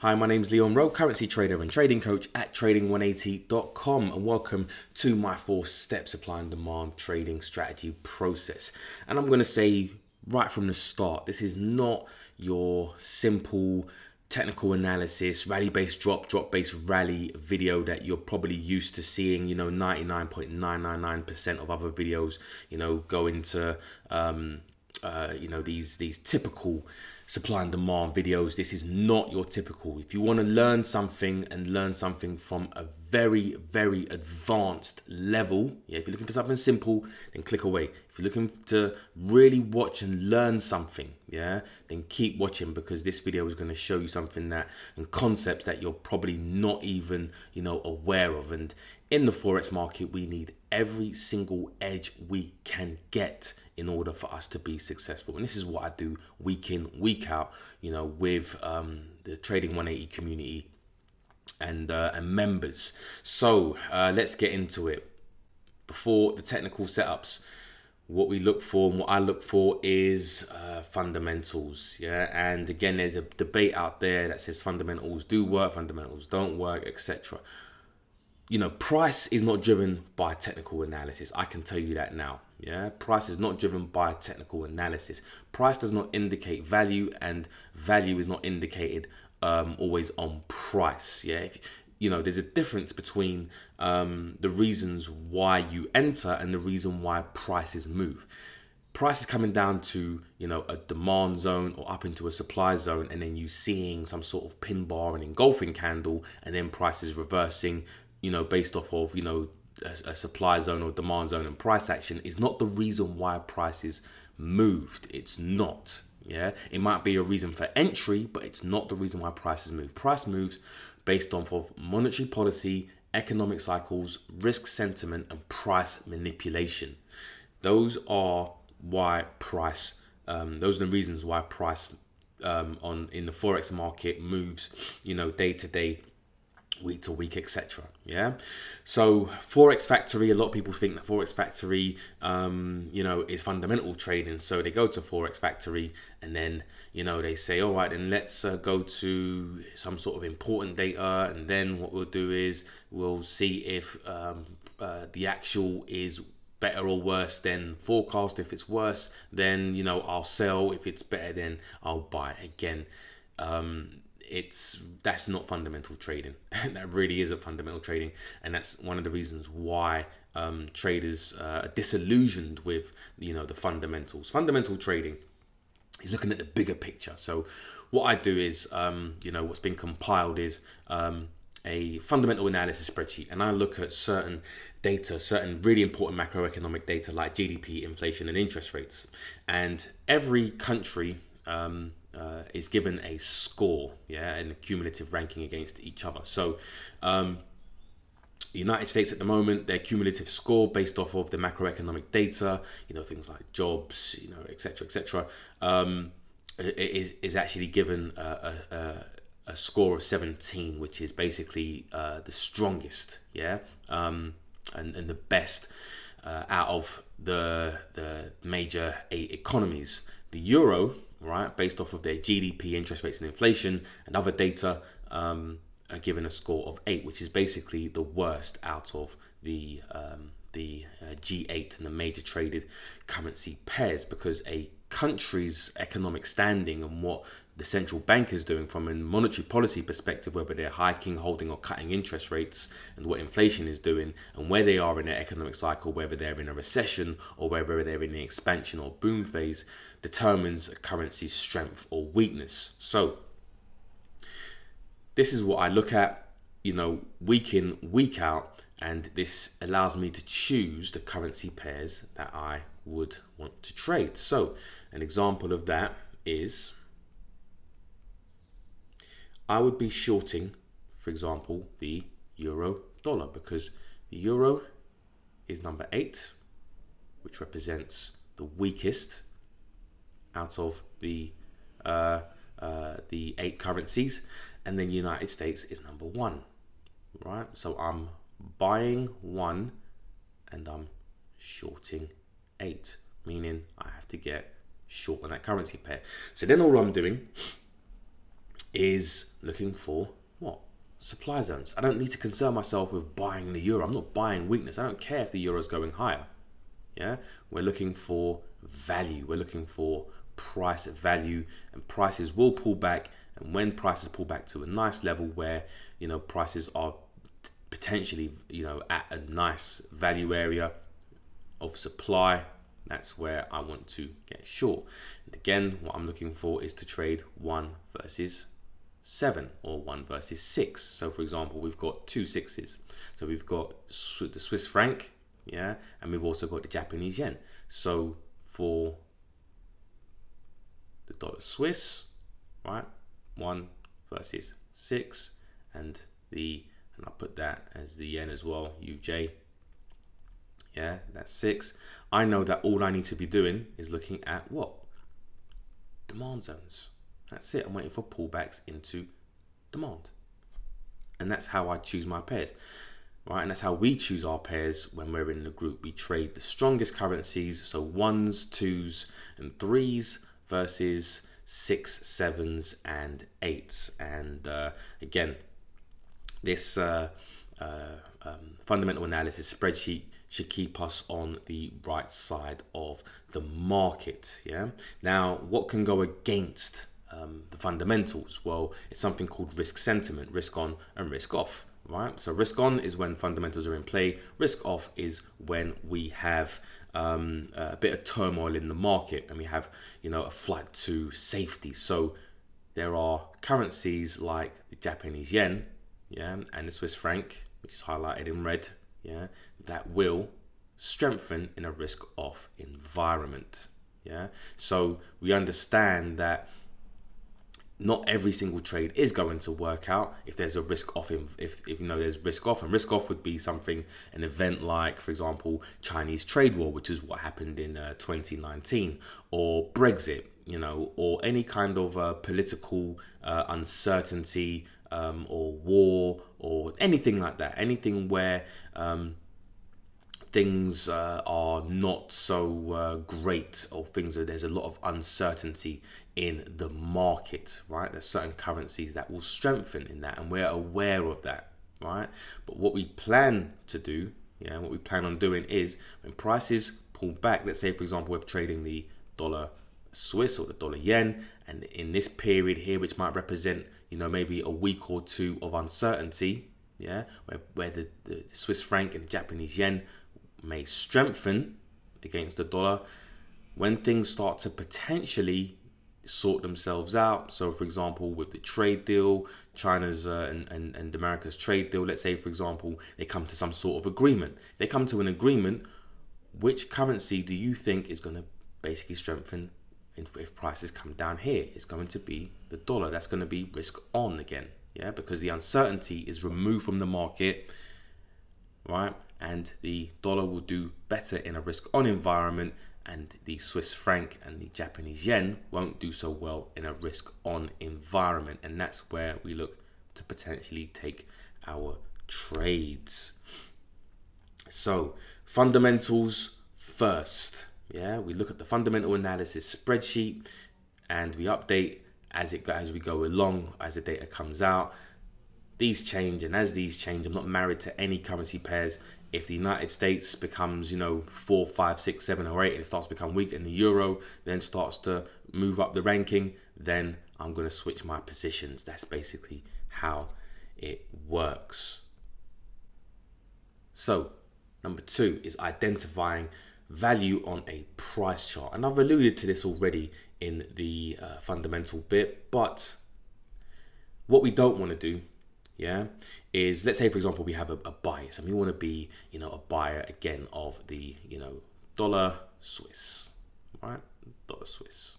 Hi, my name is Leon Rowe, currency trader and trading coach at trading180.com, and welcome to my four step supply and demand trading strategy process. And I'm going to say right from the start, this is not your simple technical analysis, rally based drop, drop based rally video that you're probably used to seeing, you know, 99.999% of other videos, you know, go into, um, uh, you know, these, these typical supply and demand videos. This is not your typical. If you want to learn something and learn something from a very, very advanced level, yeah, if you're looking for something simple, then click away. If you're looking to really watch and learn something, yeah, then keep watching because this video is going to show you something that and concepts that you're probably not even, you know, aware of. And in the Forex market, we need every single edge we can get in order for us to be successful. And this is what I do week in, week out, you know, with um, the Trading 180 community and, uh, and members. So uh, let's get into it. Before the technical setups, what we look for and what I look for is uh, fundamentals. Yeah, and again, there's a debate out there that says fundamentals do work, fundamentals don't work, etc you know, price is not driven by technical analysis. I can tell you that now. Yeah, price is not driven by technical analysis. Price does not indicate value, and value is not indicated um, always on price. Yeah, if, you know, there's a difference between um, the reasons why you enter and the reason why prices move. Price is coming down to you know a demand zone or up into a supply zone, and then you seeing some sort of pin bar and engulfing candle, and then prices reversing you know, based off of, you know, a, a supply zone or demand zone and price action is not the reason why prices moved. It's not. Yeah, it might be a reason for entry, but it's not the reason why prices move. Price moves based off of monetary policy, economic cycles, risk sentiment, and price manipulation. Those are why price. Um, those are the reasons why price um, on in the forex market moves. You know, day to day week to week, etc. Yeah. So Forex Factory, a lot of people think that Forex Factory, um, you know, is fundamental trading. So they go to Forex Factory and then, you know, they say, all right, then let's uh, go to some sort of important data. And then what we'll do is we'll see if um, uh, the actual is better or worse than forecast. If it's worse, then, you know, I'll sell. If it's better, then I'll buy again. Um, it's that's not fundamental trading. that really isn't fundamental trading, and that's one of the reasons why um, traders uh, are disillusioned with you know the fundamentals. Fundamental trading is looking at the bigger picture. So what I do is um, you know what's been compiled is um, a fundamental analysis spreadsheet, and I look at certain data, certain really important macroeconomic data like GDP, inflation, and interest rates, and every country. Um, uh, is given a score, yeah, and a cumulative ranking against each other. So, um, the United States at the moment, their cumulative score based off of the macroeconomic data, you know, things like jobs, you know, etc., etc., um, is is actually given a, a, a, score of 17, which is basically uh, the strongest, yeah, um, and and the best uh, out of the the major eight economies. The euro right, based off of their GDP, interest rates, and inflation, and other data, um, are given a score of eight, which is basically the worst out of the um, the uh, G8 and the major traded currency pairs because a country's economic standing and what the central bank is doing from a monetary policy perspective, whether they're hiking, holding, or cutting interest rates, and what inflation is doing, and where they are in their economic cycle, whether they're in a recession or whether they're in an expansion or boom phase, determines a currency's strength or weakness. So, this is what I look at, you know, week in, week out, and this allows me to choose the currency pairs that I would want to trade. So, an example of that is I would be shorting, for example, the euro dollar because the euro is number eight, which represents the weakest out of the uh, uh, the eight currencies, and then the United States is number one, right? So I'm buying one, and I'm shorting eight, meaning I have to get short on that currency pair. So then all I'm doing is looking for what? Supply zones. I don't need to concern myself with buying the euro. I'm not buying weakness. I don't care if the euro is going higher. Yeah, we're looking for value. We're looking for price value, and prices will pull back. And when prices pull back to a nice level where you know prices are potentially you know at a nice value area of supply, that's where I want to get short. And again, what I'm looking for is to trade one versus seven or one versus six. So for example, we've got two sixes. So we've got the Swiss franc, yeah, and we've also got the Japanese yen. So for the dollar Swiss, right, one versus six, and the and I'll put that as the yen as well, UJ. Yeah, that's six. I know that all I need to be doing is looking at what? Demand zones. That's it. I'm waiting for pullbacks into demand. And that's how I choose my pairs. Right, and that's how we choose our pairs when we're in the group. We trade the strongest currencies, so ones, twos, and threes versus six, sevens, and eights. And uh, again, this uh, uh, um, fundamental analysis spreadsheet should keep us on the right side of the market. Yeah. Now, what can go against um, the fundamentals? Well, it's something called risk sentiment, risk on and risk off. Right. So risk on is when fundamentals are in play. Risk off is when we have um, a bit of turmoil in the market and we have, you know, a flight to safety. So there are currencies like the Japanese yen, yeah, and the Swiss franc, which is highlighted in red, yeah, that will strengthen in a risk off environment. Yeah. So we understand that not every single trade is going to work out if there's a risk off if, if you know there's risk off and risk off would be something an event like for example chinese trade war which is what happened in uh, 2019 or brexit you know or any kind of uh, political uh, uncertainty um, or war or anything like that anything where um, things uh, are not so uh, great or things are, there's a lot of uncertainty in the market right? There's certain currencies that will strengthen in that and we're aware of that right? But what we plan to do yeah what we plan on doing is when prices pull back let's say for example we're trading the dollar swiss or the dollar yen and in this period here which might represent you know maybe a week or two of uncertainty yeah where, where the, the swiss franc and japanese yen may strengthen against the dollar when things start to potentially sort themselves out. So, for example, with the trade deal, China's uh, and, and, and America's trade deal, let's say, for example, they come to some sort of agreement. They come to an agreement. Which currency do you think is going to basically strengthen if, if prices come down here? It's going to be the dollar. That's going to be risk on again. Yeah, because the uncertainty is removed from the market, right? and the dollar will do better in a risk on environment and the Swiss franc and the Japanese yen won't do so well in a risk on environment and that's where we look to potentially take our trades so fundamentals first yeah we look at the fundamental analysis spreadsheet and we update as it as we go along as the data comes out these change and as these change i'm not married to any currency pairs if the United States becomes, you know, four, five, six, seven, or eight, and starts to become weak, and the euro then starts to move up the ranking, then I'm going to switch my positions. That's basically how it works. So, number two is identifying value on a price chart. And I've alluded to this already in the uh, fundamental bit, but what we don't want to do yeah is let's say for example we have a, a bias and we want to be you know a buyer again of the you know dollar swiss right dollar swiss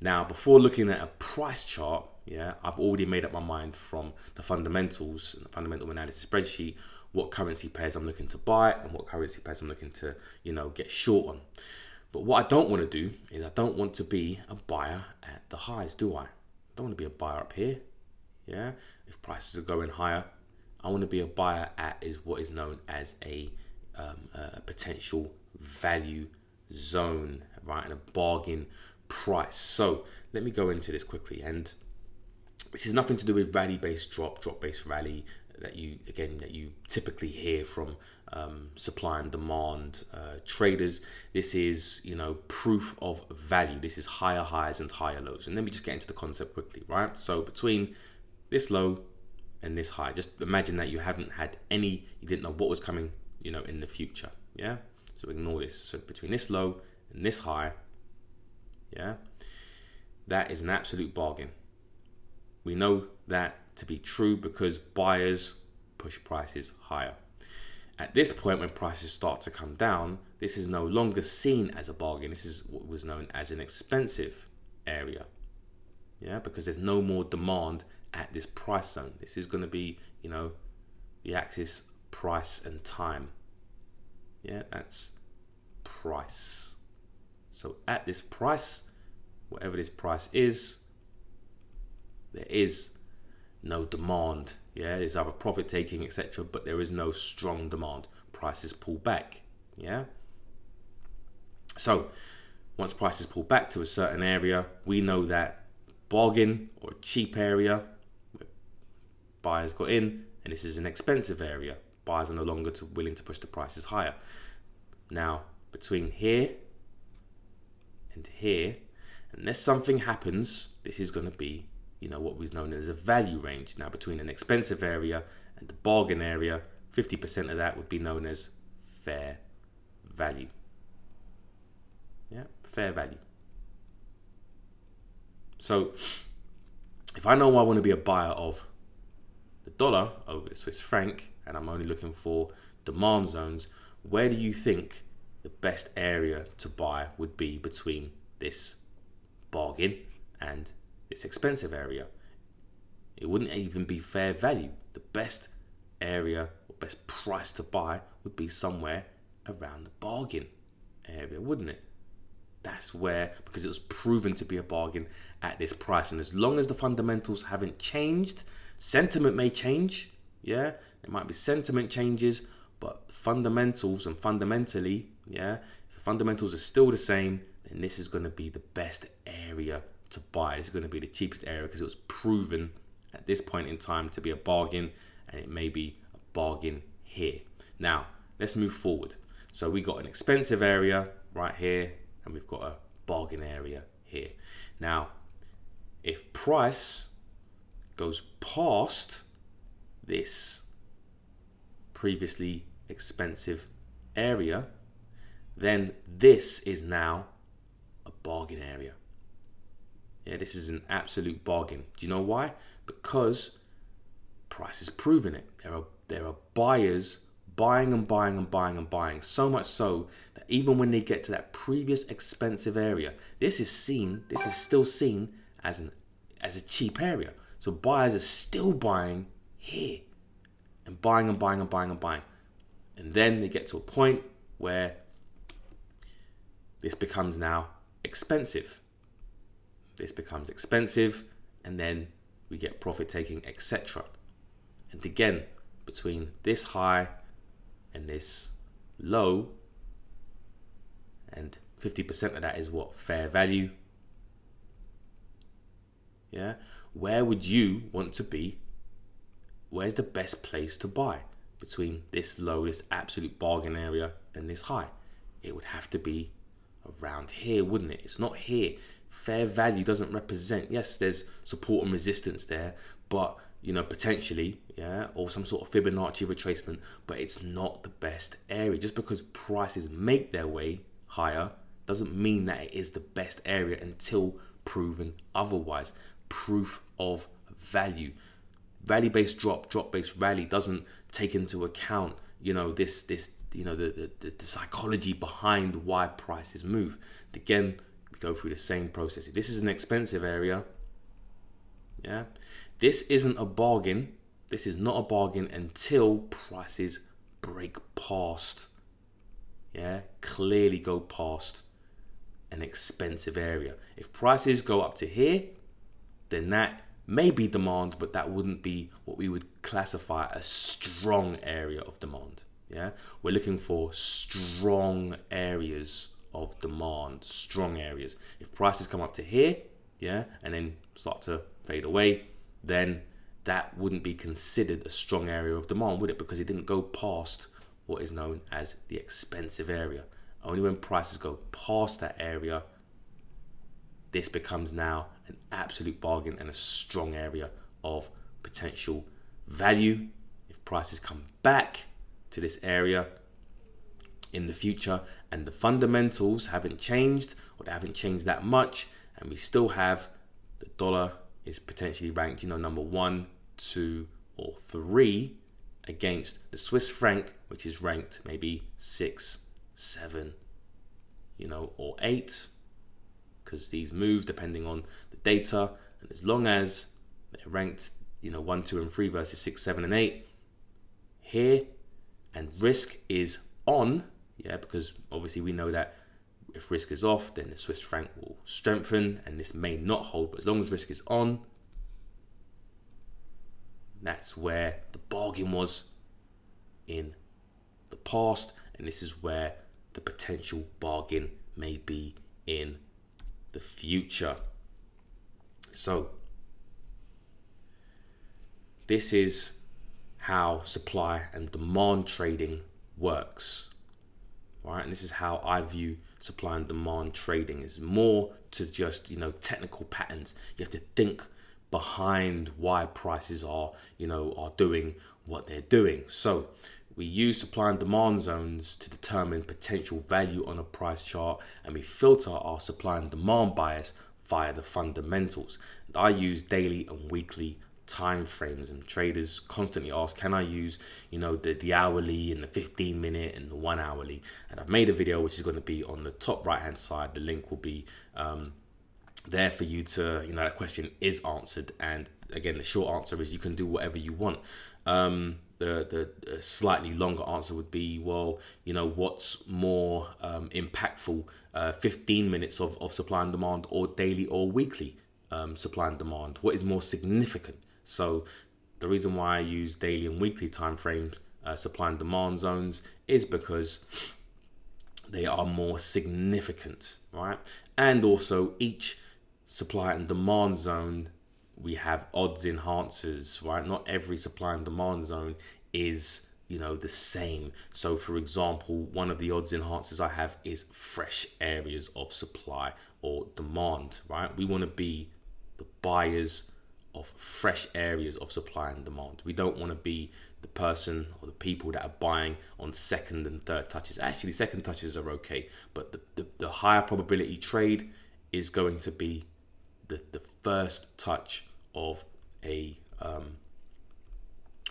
now before looking at a price chart yeah i've already made up my mind from the fundamentals and the fundamental analysis spreadsheet what currency pairs i'm looking to buy and what currency pairs i'm looking to you know get short on. But what i don't want to do is i don't want to be a buyer at the highs do i? I don't want to be a buyer up here yeah? If prices are going higher i want to be a buyer at is what is known as a, um, a potential value zone right? And a bargain price. So let me go into this quickly. And this is nothing to do with rally based drop, drop based rally that you again that you typically hear from um, supply and demand uh, traders. This is you know proof of value. This is higher highs and higher lows. And let me just get into the concept quickly, right? So between this low and this high, just imagine that you haven't had any, you didn't know what was coming, you know, in the future. Yeah. So ignore this. So between this low and this high, yeah, that is an absolute bargain. We know that to be true because buyers push prices higher. At this point, when prices start to come down, this is no longer seen as a bargain. This is what was known as an expensive area. Yeah, because there's no more demand at this price zone. This is going to be, you know, the axis price and time. Yeah, that's price. So at this price, whatever this price is, there is no demand. Yeah, there's either profit taking, etc., but there is no strong demand. Prices pull back. Yeah. So once prices pull back to a certain area, we know that bargain or cheap area, buyers got in, and this is an expensive area. Buyers are no longer to, willing to push the prices higher. Now, between here and here, unless something happens, this is going to be you know, what was known as a value range. Now, between an expensive area and the bargain area, 50% of that would be known as fair value. Yeah, fair value. So, if I know I want to be a buyer of the dollar over the Swiss franc and I'm only looking for demand zones, where do you think the best area to buy would be between this bargain and it's expensive area. It wouldn't even be fair value. The best area or best price to buy would be somewhere around the bargain area, wouldn't it? That's where, because it was proven to be a bargain at this price. And as long as the fundamentals haven't changed, sentiment may change. Yeah, there might be sentiment changes, but fundamentals and fundamentally, yeah, if the fundamentals are still the same, then this is going to be the best area to buy. This is going to be the cheapest area because it was proven at this point in time to be a bargain and it may be a bargain here. Now, let's move forward. So we got an expensive area right here and we've got a bargain area here. Now, if price goes past this previously expensive area, then this is now a bargain area. Yeah, this is an absolute bargain. Do you know why? Because price is proving it. There are there are buyers buying and buying and buying and buying. So much so that even when they get to that previous expensive area, this is seen, this is still seen as an as a cheap area. So buyers are still buying here and buying and buying and buying and buying. And then they get to a point where this becomes now expensive this becomes expensive and then we get profit taking etc and again between this high and this low and 50% of that is what? Fair value. Yeah? Where would you want to be? Where's the best place to buy? Between this low this absolute bargain area and this high. It would have to be around here wouldn't it? It's not here. Fair value doesn't represent yes there's support and resistance there but you know potentially yeah or some sort of fibonacci retracement but it's not the best area. Just because prices make their way higher doesn't mean that it is the best area until proven otherwise. Proof of value. Rally based drop drop based rally doesn't take into account you know this this you know the, the, the psychology behind why prices move again we go through the same process. This is an expensive area. Yeah. This isn't a bargain. This is not a bargain until prices break past. Yeah. Clearly go past an expensive area. If prices go up to here, then that may be demand, but that wouldn't be what we would classify a strong area of demand. Yeah, we're looking for strong areas of demand, strong areas. If prices come up to here, yeah, and then start to fade away, then that wouldn't be considered a strong area of demand, would it? Because it didn't go past what is known as the expensive area. Only when prices go past that area, this becomes now an absolute bargain and a strong area of potential value. If prices come back to this area in the future and the fundamentals haven't changed or they haven't changed that much, and we still have the dollar is potentially ranked, you know, number one, two, or three against the Swiss franc, which is ranked maybe six, seven, you know, or eight, because these move depending on the data. And as long as they're ranked, you know, one, two, and three versus six, seven, and eight, here, and risk is on, yeah, because obviously we know that if risk is off, then the Swiss franc will strengthen, and this may not hold. But as long as risk is on, that's where the bargain was in the past, and this is where the potential bargain may be in the future. So, this is how supply and demand trading works. Right, and this is how I view supply and demand trading is more to just you know technical patterns. You have to think behind why prices are, you know, are doing what they're doing. So we use supply and demand zones to determine potential value on a price chart and we filter our supply and demand bias via the fundamentals. And I use daily and weekly time frames and traders constantly ask can i use you know the the hourly and the 15 minute and the one hourly and i've made a video which is going to be on the top right hand side the link will be um, there for you to, you know, that question is answered. And again, the short answer is you can do whatever you want. Um, the, the slightly longer answer would be, well, you know, what's more um, impactful, uh, 15 minutes of, of supply and demand or daily or weekly um, supply and demand? What is more significant? So the reason why I use daily and weekly time frames, uh, supply and demand zones, is because they are more significant, right? And also each supply and demand zone, we have odds enhancers, right? Not every supply and demand zone is you know the same so for example one of the odds enhancers i have is fresh areas of supply or demand right we want to be the buyers of fresh areas of supply and demand we don't want to be the person or the people that are buying on second and third touches actually second touches are okay but the, the, the higher probability trade is going to be the, the first touch of a um,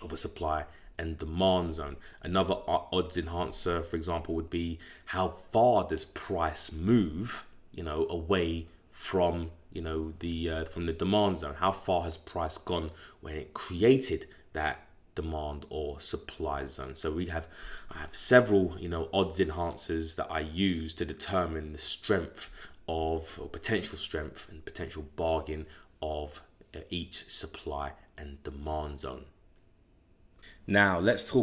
of a supply and demand zone. Another odds enhancer, for example, would be how far does price move, you know, away from you know the uh, from the demand zone. How far has price gone when it created that demand or supply zone? So we have I have several you know odds enhancers that I use to determine the strength of or potential strength and potential bargain of uh, each supply and demand zone. Now let's talk